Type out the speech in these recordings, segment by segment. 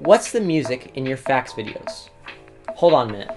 What's the music in your fax videos? Hold on a minute.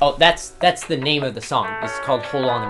Oh, that's that's the name of the song. It's called Hold On